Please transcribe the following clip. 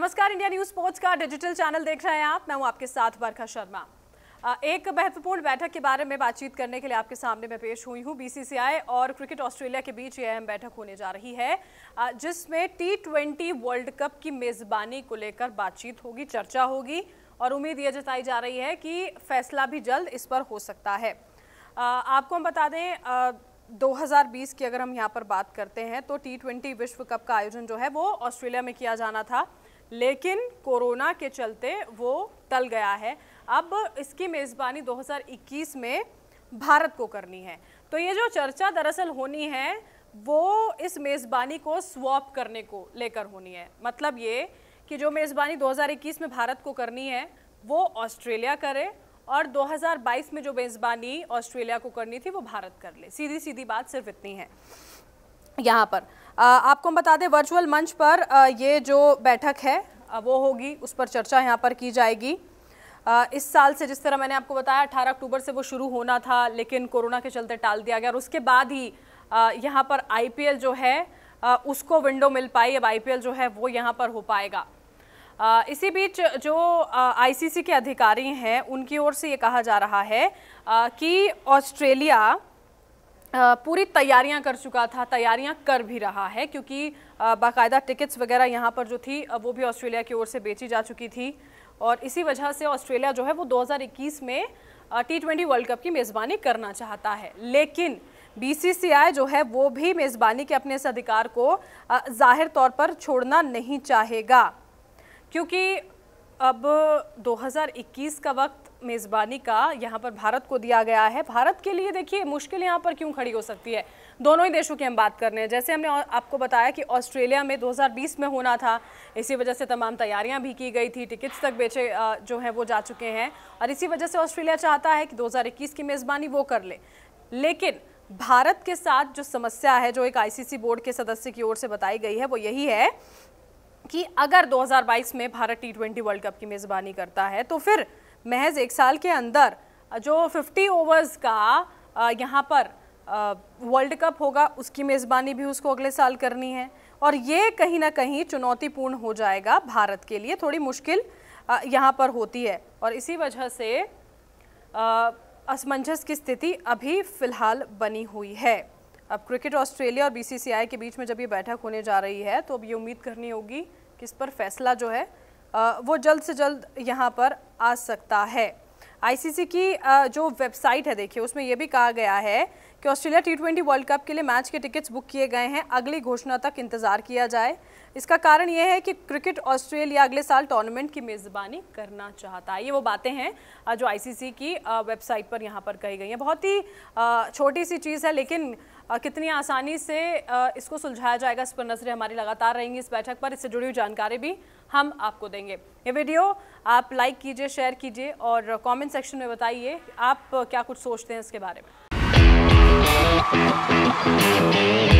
नमस्कार, India news sports का digital channel देख रहे हैं आप। मैं हूँ आपके साथ बरखा शर्मा। एक महत्वपूर्ण बैठक के बारे में बातचीत करने के लिए आपके सामने मैं पेश हुई हूँ बीसीसीआई और क्रिकेट ऑस्ट्रेलिया के बीच ये अहम बैठक होने जा रही है जिसमें टी ट्वेंटी वर्ल्ड कप की मेजबानी को लेकर बातचीत होगी, चर्चा होगी और उम्मीद यह जताई जा रही है कि फैसला भी जल्द इस पर हो सकता है। आपको हम बता दें 2020 की अगर हम यहाँ पर बात करते हैं तो टी ट्वेंटी विश्व कप का आयोजन जो है वो ऑस्ट्रेलिया में किया जाना था। लेकिन कोरोना के चलते वो टल गया है। अब इसकी मेज़बानी 2021 में भारत को करनी है। तो ये जो चर्चा दरअसल होनी है, वो इस मेज़बानी को स्वॉप करने को लेकर होनी है। मतलब ये कि जो मेज़बानी 2021 में भारत को करनी है, वो ऑस्ट्रेलिया करे और 2022 में जो मेज़बानी ऑस्ट्रेलिया को करनी थी, वो भारत कर ले। सीधी सीधी बात सिर्फ़ इतनी है। यहाँ पर। आपको हम बता दें वर्चुअल मंच पर ये जो बैठक है वो होगी, उस पर चर्चा यहाँ पर की जाएगी। इस साल से जिस तरह मैंने आपको बताया 18 अक्टूबर से वो शुरू होना था, लेकिन कोरोना के चलते टाल दिया गया और उसके बाद ही यहाँ पर आईपीएल जो है उसको विंडो मिल पाई। अब आईपीएल जो है, वो यहाँ पर हो पाएगा। इसी बीच जो आईसीसी के अधिकारी हैं, उनकी ओर से ये कहा जा रहा है कि ऑस्ट्रेलिया पूरी तैयारियाँ कर चुका था, तैयारियाँ कर भी रहा है, क्योंकि बाकायदा टिकट्स वगैरह यहाँ पर जो थी वो भी ऑस्ट्रेलिया की ओर से बेची जा चुकी थी। और इसी वजह से ऑस्ट्रेलिया जो है, वो 2021 में टी ट्वेंटी वर्ल्ड कप की मेज़बानी करना चाहता है। लेकिन बीसीसीआई जो है, वो भी मेज़बानी के अपने इस अधिकार को ज़ाहिर तौर पर छोड़ना नहीं चाहेगा। क्योंकि अब 2021 का वक्त मेज़बानी का यहाँ पर भारत को दिया गया है। भारत के लिए देखिए, मुश्किल यहाँ पर क्यों खड़ी हो सकती है? दोनों ही देशों की हम बात कर रहे हैं। जैसे हमने आपको बताया कि ऑस्ट्रेलिया में 2020 में होना था, इसी वजह से तमाम तैयारियाँ भी की गई थी, टिकट्स तक बेचे जो हैं वो जा चुके हैं। और इसी वजह से ऑस्ट्रेलिया चाहता है कि 2021 की मेज़बानी वो कर ले। लेकिन भारत के साथ जो समस्या है, जो एक आईसीसी बोर्ड के सदस्य की ओर से बताई गई है, वो यही है कि अगर 2022 में Bharat T twenty world cup की मेज़बानी करता है तो फिर महज एक साल के अंदर जो 50 ओवर्स का यहाँ पर वर्ल्ड कप होगा, उसकी मेज़बानी भी उसको अगले साल करनी है। और ये कहीं ना कहीं चुनौतीपूर्ण हो जाएगा भारत के लिए, थोड़ी मुश्किल यहाँ पर होती है। और इसी वजह से असमंजस की स्थिति अभी फ़िलहाल बनी हुई है। अब क्रिकेट ऑस्ट्रेलिया और बीसीसीआई के बीच में जब ये बैठक होने जा रही है तो अब ये उम्मीद करनी होगी कि इस पर फैसला जो है वो जल्द से जल्द यहाँ पर आ सकता है। आईसीसी की जो वेबसाइट है, देखिए, उसमें यह भी कहा गया है कि Australia T twenty world cup के लिए मैच के टिकट्स बुक किए गए हैं। अगली घोषणा तक इंतज़ार किया जाए। इसका कारण यह है कि क्रिकेट ऑस्ट्रेलिया अगले साल टूर्नामेंट की मेज़बानी करना चाहता है। ये वो बातें हैं जो आईसीसी की वेबसाइट पर यहाँ पर कही गई हैं। बहुत ही छोटी सी चीज़ है, लेकिन कितनी आसानी से इसको सुलझाया जाएगा, इस पर नज़रें हमारी लगातार रहेंगी इस बैठक पर। इससे जुड़ी हुई जानकारी भी हम आपको देंगे। ये वीडियो आप लाइक कीजिए शेयर कीजिए और कमेंट सेक्शन में बताइए आप क्या कुछ सोचते हैं इसके बारे में। Thank you.